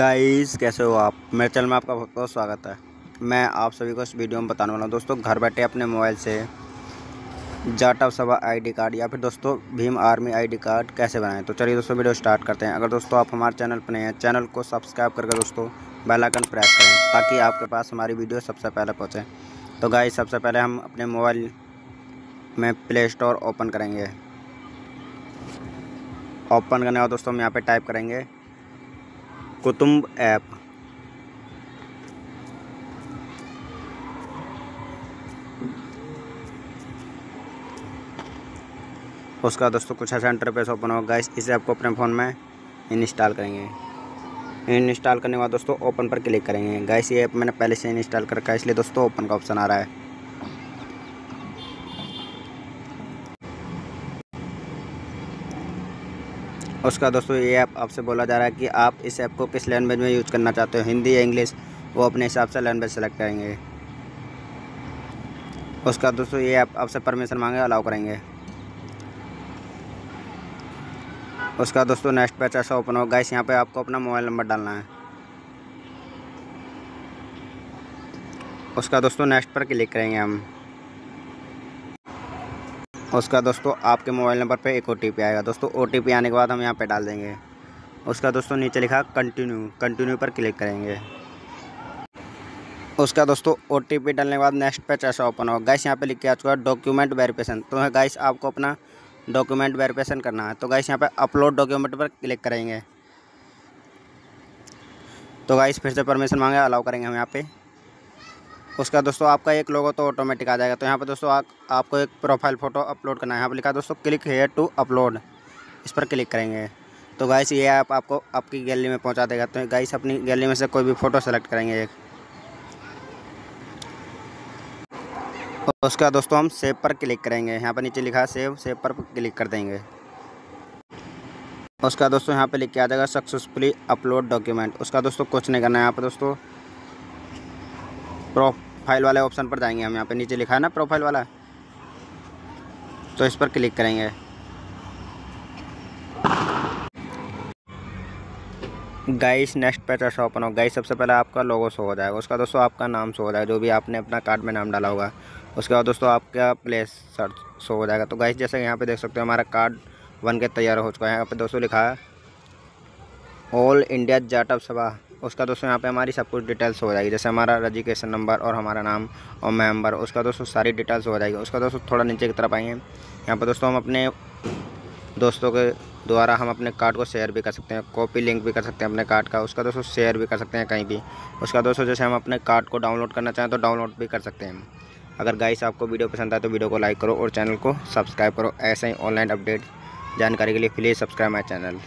Guys कैसे हो आप? मेरे चैनल में आपका बहुत बहुत स्वागत है। मैं आप सभी को इस वीडियो में बताने वाला हूँ। दोस्तों, घर बैठे अपने मोबाइल से जाटव सभा आईडी कार्ड या फिर दोस्तों, भीम आर्मी आईडी कार्ड कैसे बनाएँ? तो चलिए दोस्तों, वीडियो स्टार्ट करते हैं। अगर दोस्तों, आप हमारे चैनल पर नए हैं, चैनल को सब्सक्राइब करके दोस्तों बेलाइकन प्रेस करें, ताकि आपके पास हमारी वीडियो सबसे पहले पहुँचें। तो गाइस सबसे पहले हम अपने मोबाइल में प्ले स्टोर ओपन करेंगे। ओपन करने के बाद दोस्तों, हम यहाँ पर टाइप करेंगे। कुतुब ऐप। उसका दोस्तों कुछ ऐसा इंटरफेस ओपन होगा। इस इस ऐप को अपने फ़ोन में इंस्टॉल करेंगे। इंस्टॉल करने के बाद दोस्तों ओपन पर क्लिक करेंगे। गैस ये ऐप मैंने पहले से इंस्टॉल कर रखा है, इसलिए दोस्तों ओपन का ऑप्शन आ रहा है। उसका दोस्तों ये ऐप आपसे बोला जा रहा है कि आप इस ऐप को किस लैंग्वेज में यूज़ करना चाहते हो? हिंदी या इंग्लिश? वो अपने हिसाब से लैंग्वेज सेलेक्ट करेंगे। उसका दोस्तों ये ऐप आपसे परमिशन मांगे अलाउ करेंगे। उसका दोस्तों नेक्स्ट पैच ऐसा ओपन होगा। इस यहाँ पे आपको अपना मोबाइल नंबर डालना है। उसका दोस्तों नेक्स्ट पर क्लिक करेंगे हम। उसका दोस्तों, आपके मोबाइल नंबर पे एक ओटीपी आएगा। दोस्तों ओटीपी आने के बाद हम यहाँ पे डाल देंगे। उसका दोस्तों, नीचे लिखा कंटिन्यू कंटिन्यू पर क्लिक करेंगे। उसका दोस्तों ओटीपी डालने के बाद नेक्स्ट पेज ऐसा ओपन होगा। गाइस यहाँ पे लिख के आ चुका है डॉक्यूमेंट वेरिफिकेशन तो गाइस आपको अपना डॉक्यूमेंट वेरिफिकेशन करना है। तो गाइस यहाँ पे अपलोड डॉक्यूमेंट पर क्लिक करेंगे। तो गाइस फिर से परमिशन मांगे अलाउ करेंगे हम यहाँ पे। उसका दोस्तों आपका एक लोगो तो ऑटोमेटिक आ जाएगा। तो यहाँ पर दोस्तों आ, आपको एक प्रोफ़ाइल फ़ोटो अपलोड करना है। यहाँ पर लिखा दोस्तों क्लिक हेयर टू अपलोड इस पर क्लिक करेंगे। तो गाइस ये ऐप आपको आपकी गैलरी में पहुँचा देगा। तो गाइस अपनी गैलरी में से कोई भी फ़ोटो सेलेक्ट करेंगे। एक उसका दोस्तों हम सेव पर क्लिक करेंगे। यहाँ पर नीचे लिखा सेव सेव पर क्लिक कर देंगे। उसका दोस्तों यहाँ पे लिख के आ जाएगा सक्सेसफुली अपलोड डॉक्यूमेंट उसका दोस्तों कुछ नहीं करना है। यहाँ पर दोस्तों प्रोफ़ाइल वाले ऑप्शन पर जाएँगे हम, यहाँ पे नीचे लिखा है ना प्रोफ़ाइल वाला। तो इस पर क्लिक करेंगे। गाइस, नेक्स्ट पेज ऐसा ओपन हो गाइस, सबसे पहले आपका लोगो शो हो जाएगा। उसका दोस्तों आपका नाम शो हो जाएगा, जो भी आपने अपना कार्ड में नाम डाला होगा। उसके बाद दोस्तों आपका प्लेस सर्च शो हो जाएगा। तो गाइस, जैसे यहाँ पे देख सकते हो, हमारा कार्ड बन के तैयार हो चुका है। यहाँ पे दोस्तों लिखा है, ऑल इंडिया जाटअप सभा। उसका दोस्तों यहाँ पे हमारी सब कुछ डिटेल्स हो जाएगी। जैसे हमारा रजिस्ट्रेशन नंबर और हमारा नाम और मेंबर उसका दोस्तों सारी डिटेल्स हो जाएगी। उसका दोस्तों थोड़ा नीचे की तरफ़ आएँगे यहाँ पर दोस्तों हम अपने दोस्तों के द्वारा हम अपने कार्ड को शेयर भी कर सकते हैं। कॉपी लिंक भी कर सकते हैं अपने कार्ड का। उसका दोस्तों शेयर भी कर सकते हैं कहीं भी। उसका दोस्तों जैसे हम अपने कार्ड को डाउनलोड करना चाहें तो डाउनलोड भी कर सकते हैं। अगर गाइस आपको वीडियो पसंद आए तो वीडियो को लाइक करो और चैनल को सब्सक्राइब करो। ऐसे ही ऑनलाइन अपडेट जानकारी के लिए प्लीज़ सब्सक्राइब माई चैनल